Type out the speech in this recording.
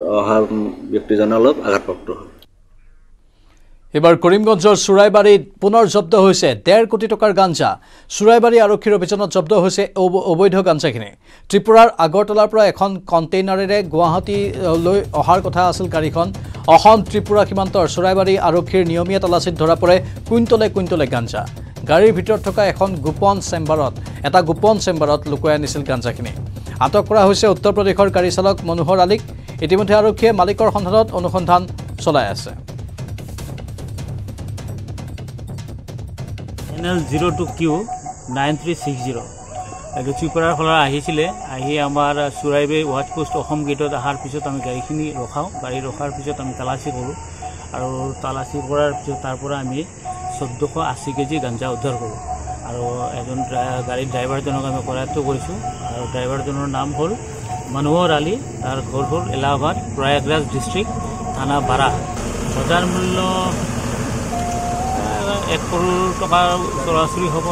অহা ব্যক্তিজনে অলপ আঘাতপ্ৰাপ্ত হয়। এইবাৰ কৰিমগঞ্জৰ চোৰাইবাৰীত পুনৰ জব্দ হৈছে ডেৰ কোটি টকাৰ গাঞ্জা। চোৰাইবাৰী আৰক্ষীৰ অভিযানত জব্দ হৈছে অব- অবৈধ গাঞ্জাখিনি। ত্ৰিপুৰাৰ আগৰতলাৰ পৰা এখন কণ্টেইনাৰেৰে গুৱাহাটীলৈ অহাৰ কথা আছিল গাড়ীখন। অসম ত্ৰিপুৰা সীমান্তৰ চোৰাইবাৰী আৰক্ষীৰ নিয়মীয়া তালাচীত ধৰা পৰে কুইণ্টলে কুইণ্টলে গাঞ্জা। গাড়ীৰ ভিতৰত থকা এখন গোপন চেম্বাৰত এটা গোপন চেম্বাৰত লুকুৱাই আনিছিল গাঞ্জাখিনি। আটক কৰা হৈছে উত্তৰ প্ৰদেশৰ গাড়ী চালক মনোহৰ আলীক। ইতিমধ্যে আৰক্ষীয়ে মালিকৰ সন্ধানত অনুসন্ধান চলাই আছে। N L zero' two Q nine three six zero' এইটো ত্ৰিপুৰাৰ ফালে আহিছিলে আহি আমাৰ চোৰাইবাৰী ৱাচ পোষ্ট অসম গেটত অহাৰ পিছত আমি গাড়ীখিনি ৰখাওঁ। গাড়ী ৰখাৰ পিছত আমি তালাচী কৰোঁ আৰু তালাচী কৰাৰ পিছত তাৰ পৰা আমি চৈধ্যশ আশী কেজি গাঞ্জা উদ্ধাৰ কৰোঁ। আৰু এজন গাড়ীৰ ড্ৰাইভাৰজনক আমি কৰায়ত্ব কৰিছোঁ। আৰু ড্ৰাইভাৰজনৰ নাম হ'ল মনোহৰ আলী। তাৰ ঘৰ হ'ল এলাহাবাদ প্ৰয়াগৰাজ ডিষ্ট্ৰিক্ট থানা বাৰা বজাৰ মূল্য এক কৰোৰ টকাৰ ওচৰা ওচৰি হ'ব।